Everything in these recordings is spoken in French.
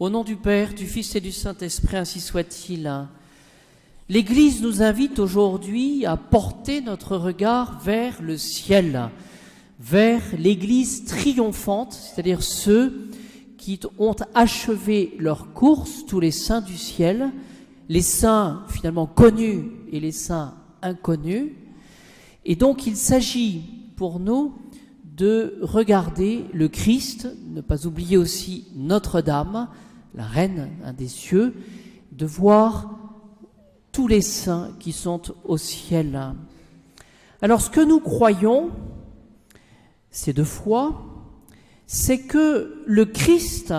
Au nom du Père, du Fils et du Saint-Esprit, ainsi soit-il. L'Église nous invite aujourd'hui à porter notre regard vers le ciel, vers l'Église triomphante, c'est-à-dire ceux qui ont achevé leur course, tous les saints du ciel, les saints finalement connus et les saints inconnus. Et donc il s'agit pour nous de regarder le Christ, ne pas oublier aussi Notre-Dame, la reine des cieux, de voir tous les saints qui sont au ciel. Alors ce que nous croyons, c'est de foi, c'est que le Christ,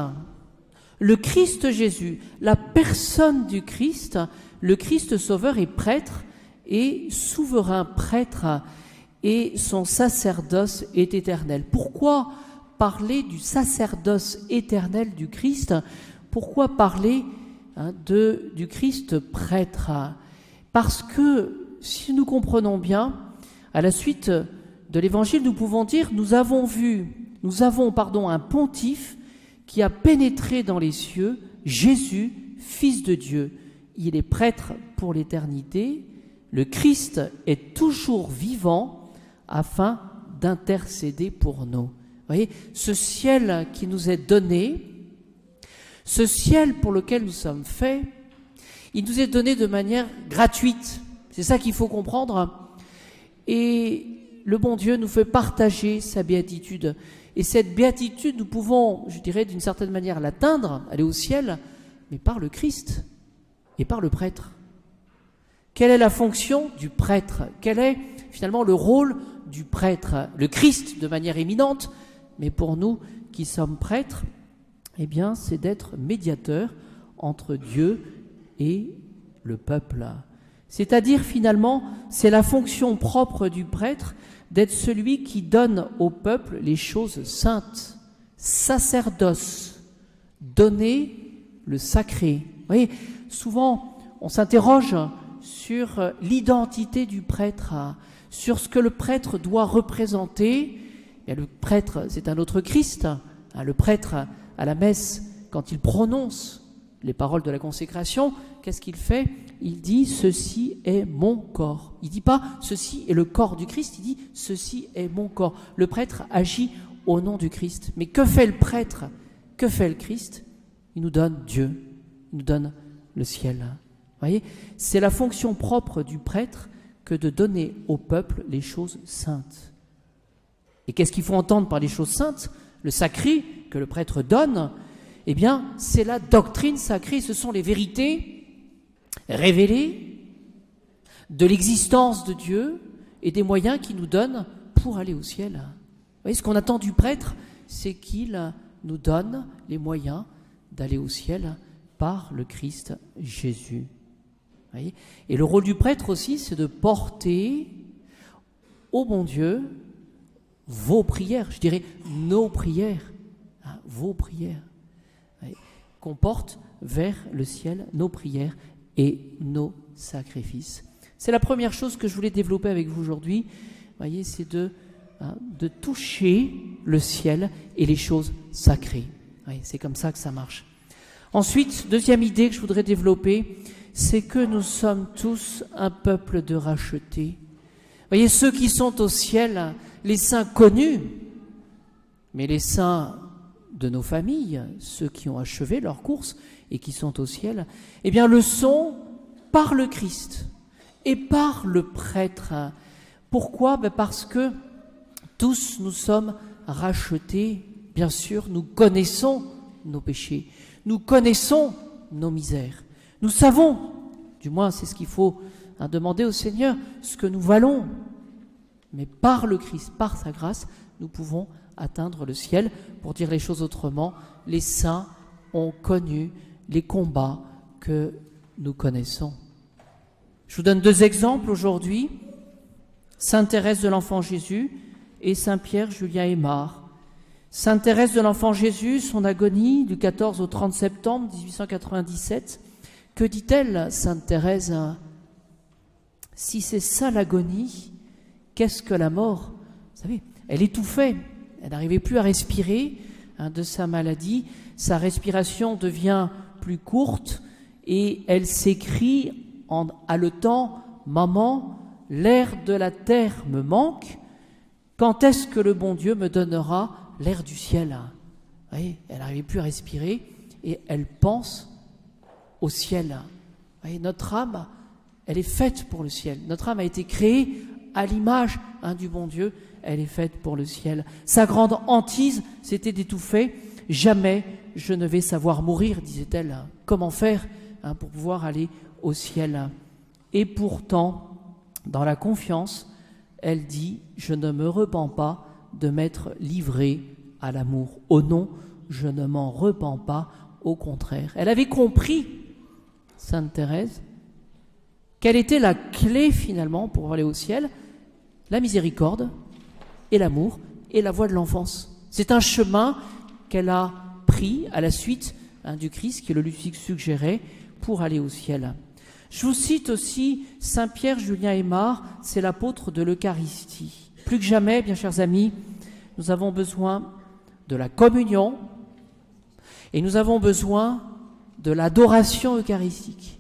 le Christ Jésus, la personne du Christ, le Christ Sauveur est prêtre et souverain prêtre et son sacerdoce est éternel. Pourquoi parler du sacerdoce éternel du Christ? Pourquoi parler hein, du Christ prêtre? Parce que si nous comprenons bien, à la suite de l'Évangile, nous pouvons dire nous avons vu, nous avons pardon un pontife qui a pénétré dans les cieux, Jésus, Fils de Dieu. Il est prêtre pour l'éternité. Le Christ est toujours vivant afin d'intercéder pour nous. Vous voyez, ce ciel qui nous est donné, ce ciel pour lequel nous sommes faits, il nous est donné de manière gratuite. C'est ça qu'il faut comprendre. Et le bon Dieu nous fait partager sa béatitude. Et cette béatitude, nous pouvons, je dirais d'une certaine manière, l'atteindre, aller au ciel, mais par le Christ et par le prêtre. Quelle est la fonction du prêtre? Quel est finalement le rôle du prêtre, le Christ de manière éminente, mais pour nous qui sommes prêtres, eh bien, c'est d'être médiateur entre Dieu et le peuple. C'est-à-dire finalement, c'est la fonction propre du prêtre d'être celui qui donne au peuple les choses saintes, sacerdoce, donner le sacré. Vous souvent on s'interroge sur l'identité du prêtre sur ce que le prêtre doit représenter. le prêtre, c'est un autre Christ. Hein, le prêtre, à la messe, quand il prononce les paroles de la consécration, qu'est-ce qu'il fait? Il dit Ceci est mon corps. Il dit pas Ceci est le corps du Christ, il dit Ceci est mon corps. Le prêtre agit au nom du Christ. Mais que fait le prêtre? Que fait le Christ? Il nous donne Dieu, il nous donne le ciel. voyez? C'est la fonction propre du prêtre que de donner au peuple les choses saintes. Et qu'est-ce qu'il faut entendre par les choses saintes? Le sacré que le prêtre donne, eh bien, c'est la doctrine sacrée, ce sont les vérités révélées de l'existence de Dieu et des moyens qu'il nous donne pour aller au ciel. Vous voyez, ce qu'on attend du prêtre, c'est qu'il nous donne les moyens d'aller au ciel par le Christ Jésus. Et le rôle du prêtre aussi, c'est de porter au bon Dieu vos prières, je dirais nos prières, hein, vos prières, qu'on porte vers le ciel nos prières et nos sacrifices. C'est la première chose que je voulais développer avec vous aujourd'hui, voyez, c'est de, hein, de toucher le ciel et les choses sacrées. c'est comme ça que ça marche. Ensuite, deuxième idée que je voudrais développer, c'est que nous sommes tous un peuple de rachetés. Voyez, ceux qui sont au ciel, les saints connus, mais les saints de nos familles, ceux qui ont achevé leur course et qui sont au ciel, eh bien le sont par le Christ et par le prêtre. Pourquoi? Ben Parce que tous nous sommes rachetés, bien sûr, nous connaissons nos péchés, nous connaissons nos misères. Nous savons, du moins c'est ce qu'il faut hein, demander au Seigneur, ce que nous valons. Mais par le Christ, par sa grâce, nous pouvons atteindre le ciel. Pour dire les choses autrement, les saints ont connu les combats que nous connaissons. Je vous donne deux exemples aujourd'hui. Sainte Thérèse de l'Enfant Jésus et Saint Pierre Julien Aymar. Sainte Thérèse de l'Enfant Jésus, son agonie du 14 au 30 septembre 1897, que dit-elle, Sainte Thérèse Si c'est ça l'agonie, qu'est-ce que la mort? Vous savez, elle étouffait, elle n'arrivait plus à respirer, hein, de sa maladie. Sa respiration devient plus courte et elle s'écrie en haletant Maman, l'air de la terre me manque. Quand est-ce que le bon Dieu me donnera l'air du ciel? Elle n'arrivait plus à respirer et elle pense au ciel. notre âme, elle est faite pour le ciel. Notre âme a été créée à l'image hein, du bon Dieu. Elle est faite pour le ciel. Sa grande hantise, c'était d'étouffer. Jamais je ne vais savoir mourir, disait-elle. Comment faire hein, pour pouvoir aller au ciel? Et pourtant, dans la confiance, elle dit, je ne me repens pas de m'être livrée à l'amour. Au non, je ne m'en repens pas, au contraire. Elle avait compris, Sainte Thérèse, quelle était la clé finalement pour aller au ciel? La miséricorde et l'amour et la voie de l'enfance. C'est un chemin qu'elle a pris à la suite hein, du Christ, qui le lui suggérait, pour aller au ciel. Je vous cite aussi Saint Pierre Julien Aymar, c'est l'apôtre de l'Eucharistie. Plus que jamais, bien chers amis, nous avons besoin de la communion et nous avons besoin de l'adoration eucharistique.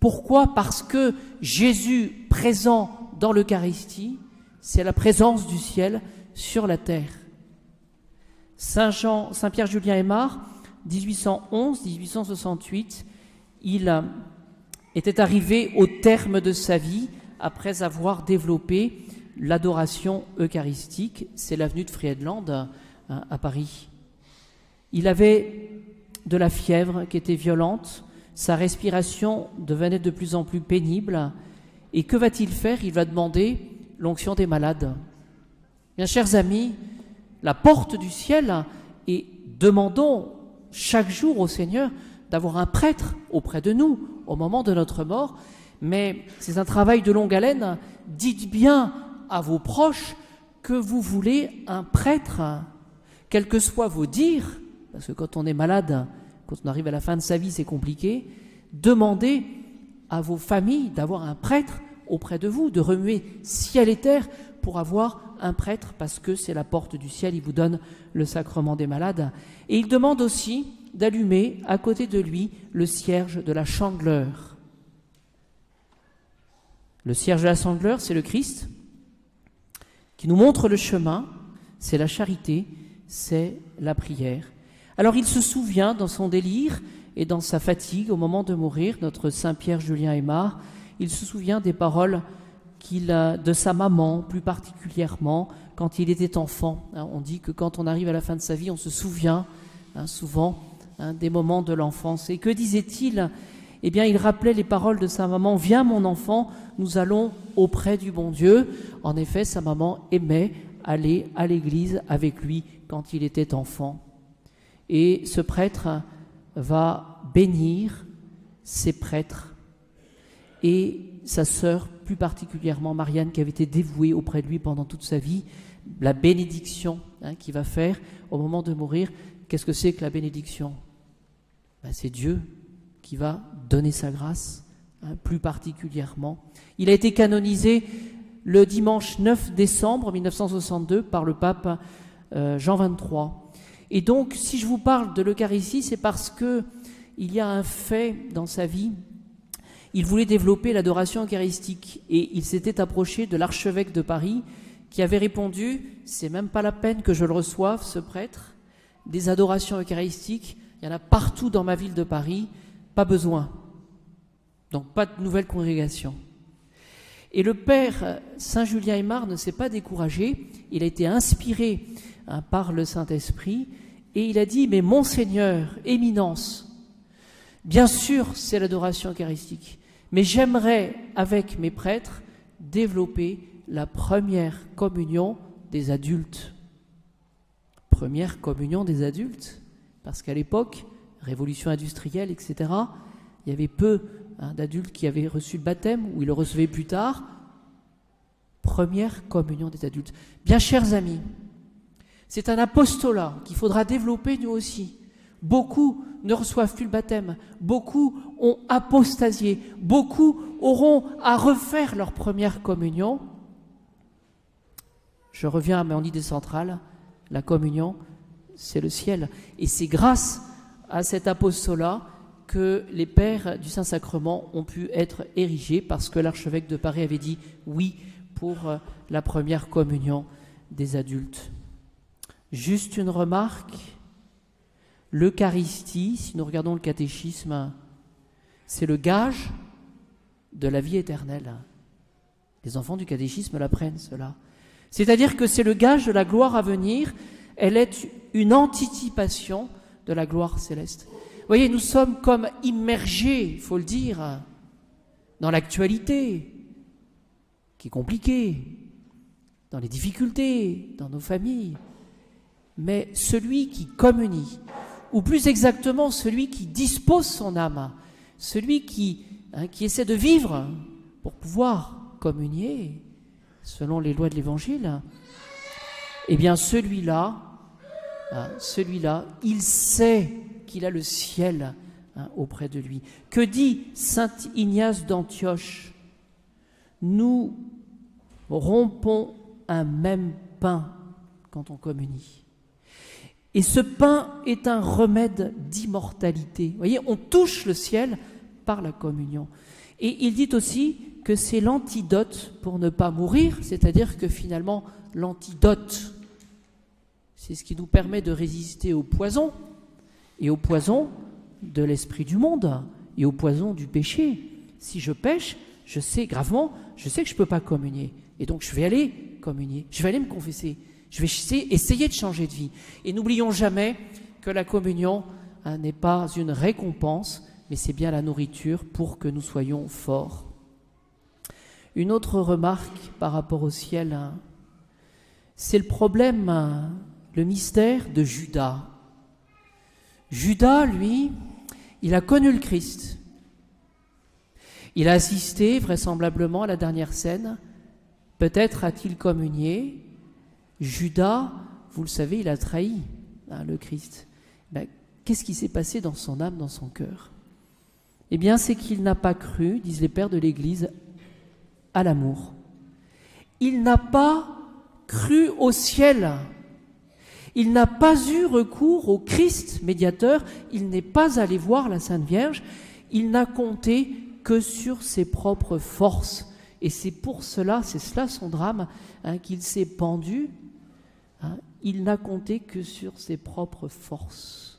Pourquoi Parce que Jésus présent dans l'Eucharistie, c'est la présence du ciel sur la terre. Saint Jean, Saint Pierre Julien Aymar, 1811-1868, il était arrivé au terme de sa vie après avoir développé l'adoration eucharistique. C'est l'avenue de Friedland hein, à Paris. Il avait de la fièvre qui était violente, sa respiration devenait de plus en plus pénible. Et que va-t-il faire? Il va demander l'onction des malades. Bien, chers amis, la porte du ciel et demandons chaque jour au Seigneur d'avoir un prêtre auprès de nous au moment de notre mort, mais c'est un travail de longue haleine. Dites bien à vos proches que vous voulez un prêtre, quels que soient vos dires, parce que quand on est malade, quand on arrive à la fin de sa vie, c'est compliqué. Demandez à vos familles d'avoir un prêtre auprès de vous, de remuer ciel et terre pour avoir un prêtre, parce que c'est la porte du ciel, il vous donne le sacrement des malades. Et il demande aussi d'allumer à côté de lui le cierge de la chandeleur. Le cierge de la chandeleur, c'est le Christ qui nous montre le chemin, c'est la charité, c'est la prière. Alors il se souvient dans son délire et dans sa fatigue au moment de mourir, notre Saint Pierre Julien Aymar, il se souvient des paroles de sa maman plus particulièrement quand il était enfant. Hein, on dit que quand on arrive à la fin de sa vie, on se souvient hein, souvent hein, des moments de l'enfance. Et que disait-il? Eh bien, il rappelait les paroles de sa maman Viens, mon enfant, nous allons auprès du bon Dieu. En effet, sa maman aimait aller à l'église avec lui quand il était enfant. Et ce prêtre va bénir ses prêtres et sa sœur, plus particulièrement Marianne, qui avait été dévouée auprès de lui pendant toute sa vie, la bénédiction hein, qu'il va faire au moment de mourir. Qu'est-ce que c'est que la bénédiction? Ben, C'est Dieu qui va donner sa grâce, hein, plus particulièrement. Il a été canonisé le dimanche 9 décembre 1962 par le pape euh, Jean XXIII. Et donc, si je vous parle de l'Eucharistie, c'est parce que il y a un fait dans sa vie. Il voulait développer l'adoration eucharistique et il s'était approché de l'archevêque de Paris qui avait répondu C'est même pas la peine que je le reçoive, ce prêtre. Des adorations eucharistiques, il y en a partout dans ma ville de Paris, pas besoin. Donc, pas de nouvelle congrégation. Et le père Saint Julien Aymar ne s'est pas découragé, il a été inspiré hein, par le Saint-Esprit et il a dit, mais Monseigneur, éminence, bien sûr c'est l'adoration eucharistique, mais j'aimerais avec mes prêtres développer la première communion des adultes. Première communion des adultes, parce qu'à l'époque, révolution industrielle, etc., il y avait peu hein, d'adultes qui avaient reçu le baptême ou ils le recevaient plus tard. Première communion des adultes. Bien chers amis, c'est un apostolat qu'il faudra développer nous aussi. Beaucoup ne reçoivent plus le baptême, beaucoup ont apostasié, beaucoup auront à refaire leur première communion. Je reviens à mon idée centrale, la communion, c'est le ciel. Et c'est grâce à cet apostolat que les pères du Saint-Sacrement ont pu être érigés parce que l'archevêque de Paris avait dit oui pour euh, la première communion des adultes. Juste une remarque, l'Eucharistie, si nous regardons le catéchisme, c'est le gage de la vie éternelle. Les enfants du catéchisme l'apprennent, cela. C'est-à-dire que c'est le gage de la gloire à venir, elle est une anticipation de la gloire céleste. Vous voyez, nous sommes comme immergés, il faut le dire, dans l'actualité, qui est compliquée, dans les difficultés, dans nos familles. Mais celui qui communie, ou plus exactement celui qui dispose son âme, celui qui, hein, qui essaie de vivre pour pouvoir communier selon les lois de l'Évangile, eh bien celui-là, hein, celui-là, il sait qu'il a le ciel hein, auprès de lui. Que dit Saint Ignace d'Antioche? Nous rompons un même pain quand on communie. Et ce pain est un remède d'immortalité. Vous voyez, on touche le ciel par la communion. Et il dit aussi que c'est l'antidote pour ne pas mourir, c'est-à-dire que finalement, l'antidote, c'est ce qui nous permet de résister au poison, et au poison de l'esprit du monde, et au poison du péché. Si je pêche, je sais gravement, je sais que je ne peux pas communier. Et donc je vais aller communier, je vais aller me confesser, je vais essayer de changer de vie. Et n'oublions jamais que la communion hein, n'est pas une récompense, mais c'est bien la nourriture pour que nous soyons forts. Une autre remarque par rapport au ciel, hein, c'est le problème, hein, le mystère de Judas. Judas, lui, il a connu le Christ. Il a assisté vraisemblablement à la dernière scène. Peut-être a-t-il communié. Judas, vous le savez, il a trahi hein, le Christ. Ben, qu'est-ce qui s'est passé dans son âme, dans son cœur? Eh bien, c'est qu'il n'a pas cru, disent les pères de l'Église, à l'amour. Il n'a pas cru au ciel. Il n'a pas eu recours au Christ médiateur. Il n'est pas allé voir la Sainte Vierge. Il n'a compté que sur ses propres forces. Et c'est pour cela, c'est cela son drame, hein, qu'il s'est pendu. Hein. il n'a compté que sur ses propres forces.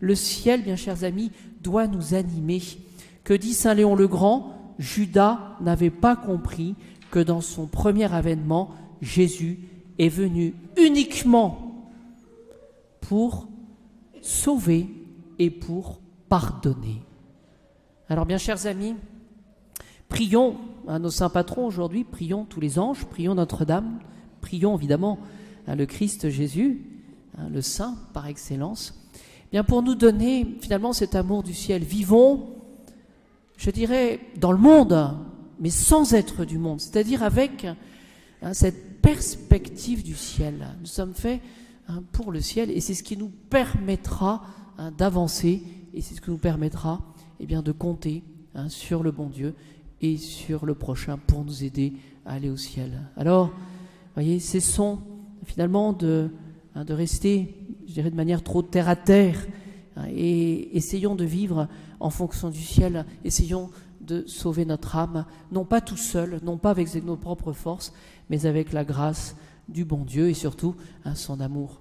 Le ciel, bien chers amis, doit nous animer. Que dit Saint Léon le Grand? Judas n'avait pas compris que dans son premier avènement, Jésus est venu uniquement pour sauver et pour pardonner. Alors bien chers amis, prions à nos saints patrons aujourd'hui, prions tous les anges, prions Notre-Dame, prions évidemment le Christ Jésus, hein, le Saint par excellence, bien pour nous donner finalement cet amour du ciel. Vivons je dirais, dans le monde, mais sans être du monde, c'est-à-dire avec hein, cette perspective du ciel. Nous sommes faits hein, pour le ciel et c'est ce qui nous permettra hein, d'avancer et c'est ce qui nous permettra eh bien, de compter sur le bon Dieu et sur le prochain pour nous aider à aller au ciel. Alors, voyez, cessons finalement de, de rester, je dirais, de manière trop terre à terre et essayons de vivre en fonction du ciel, essayons de sauver notre âme, non pas tout seul, non pas avec nos propres forces, mais avec la grâce du bon Dieu et surtout son amour